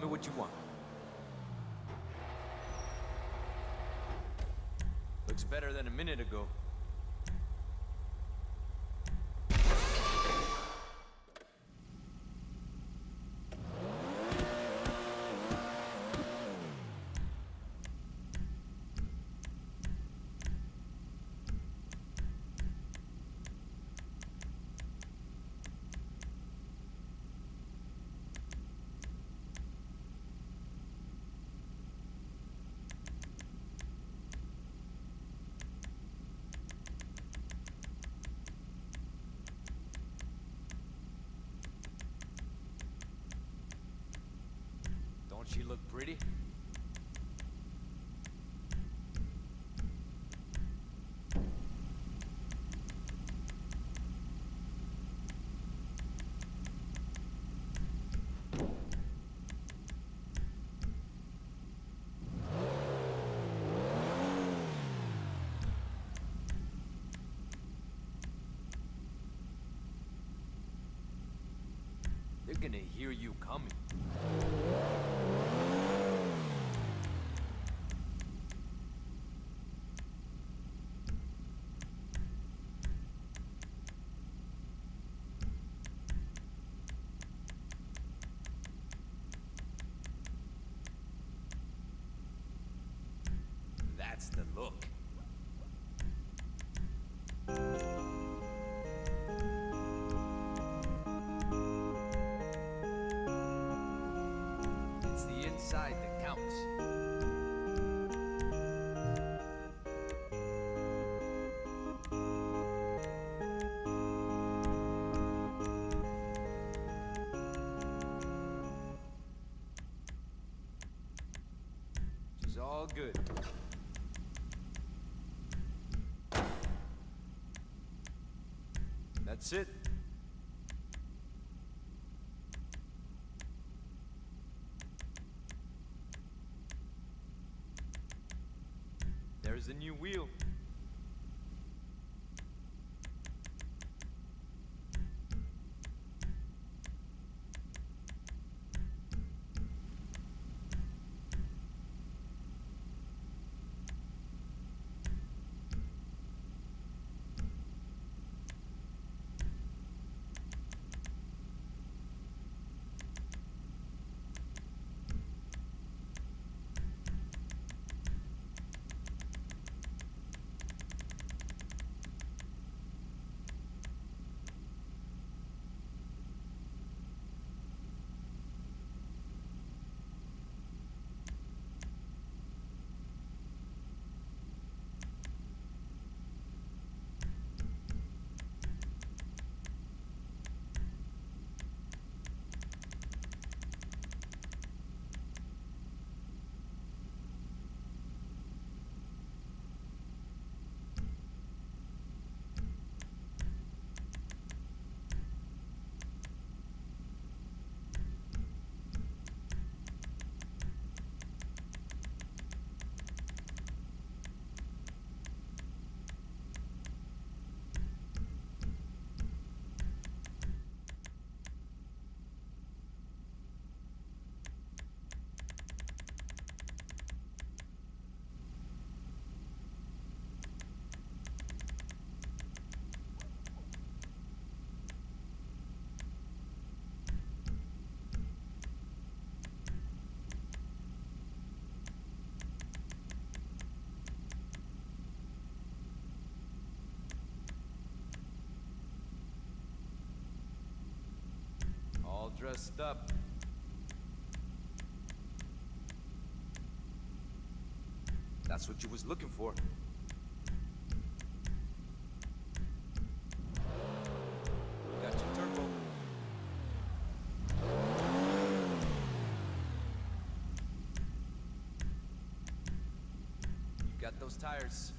me what you want. Looks better than a minute ago. She look pretty? They're gonna hear you coming. That's the look. It's the inside that counts. All good. That's it. All dressed up. That's what you was looking for. Got your turbo. You got those tires.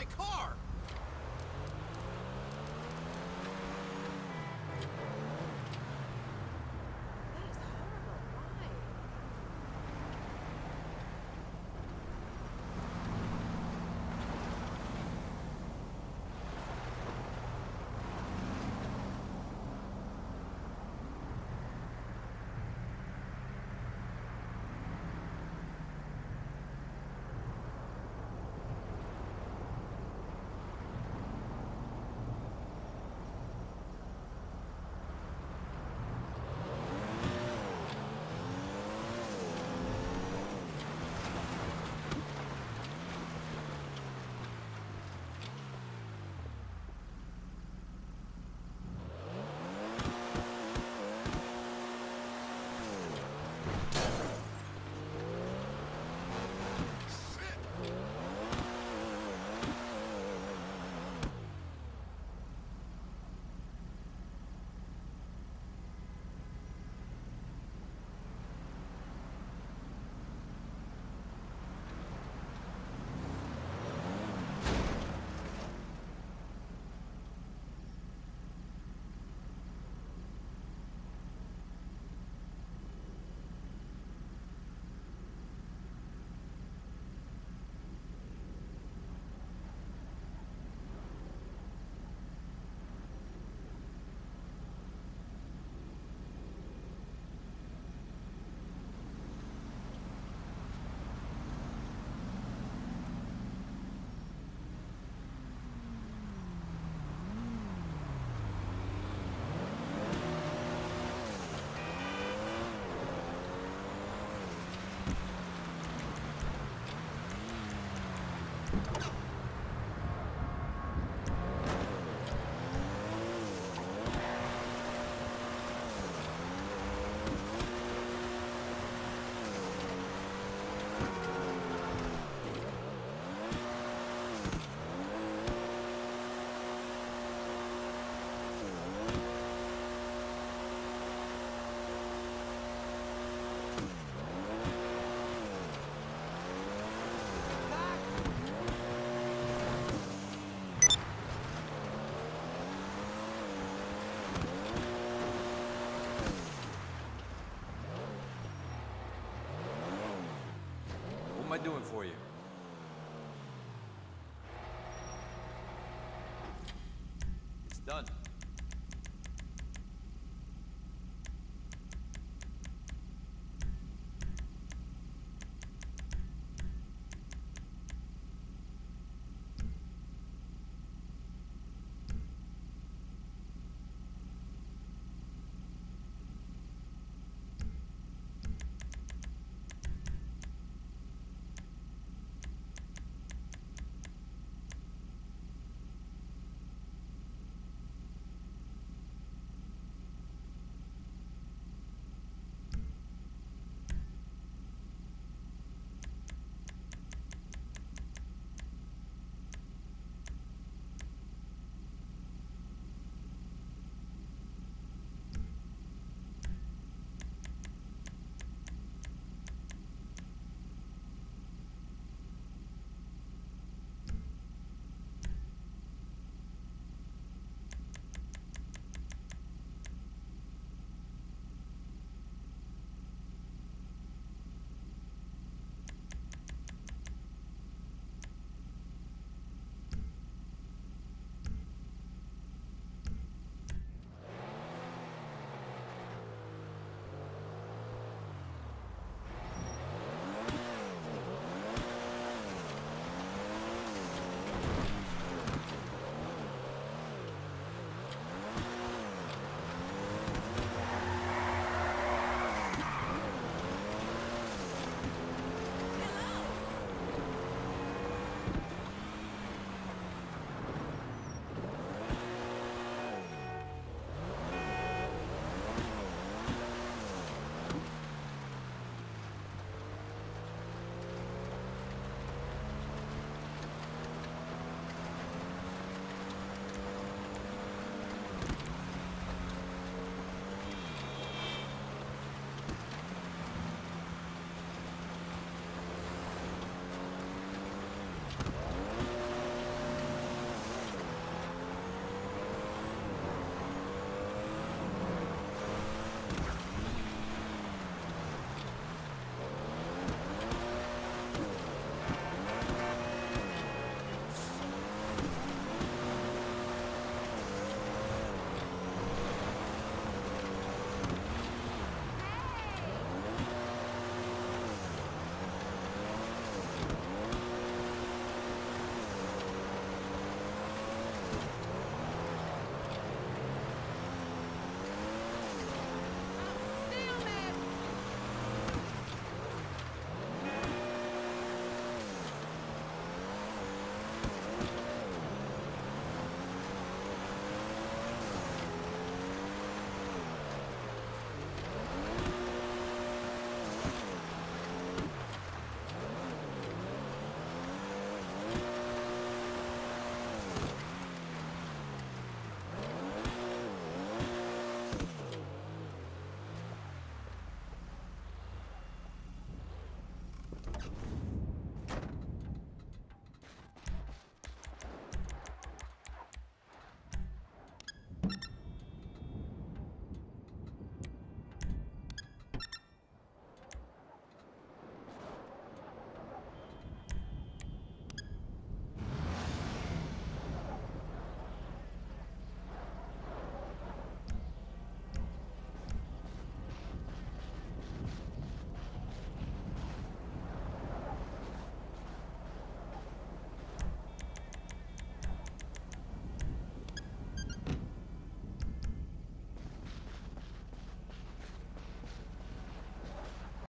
My car! What am I doing for you? It's done.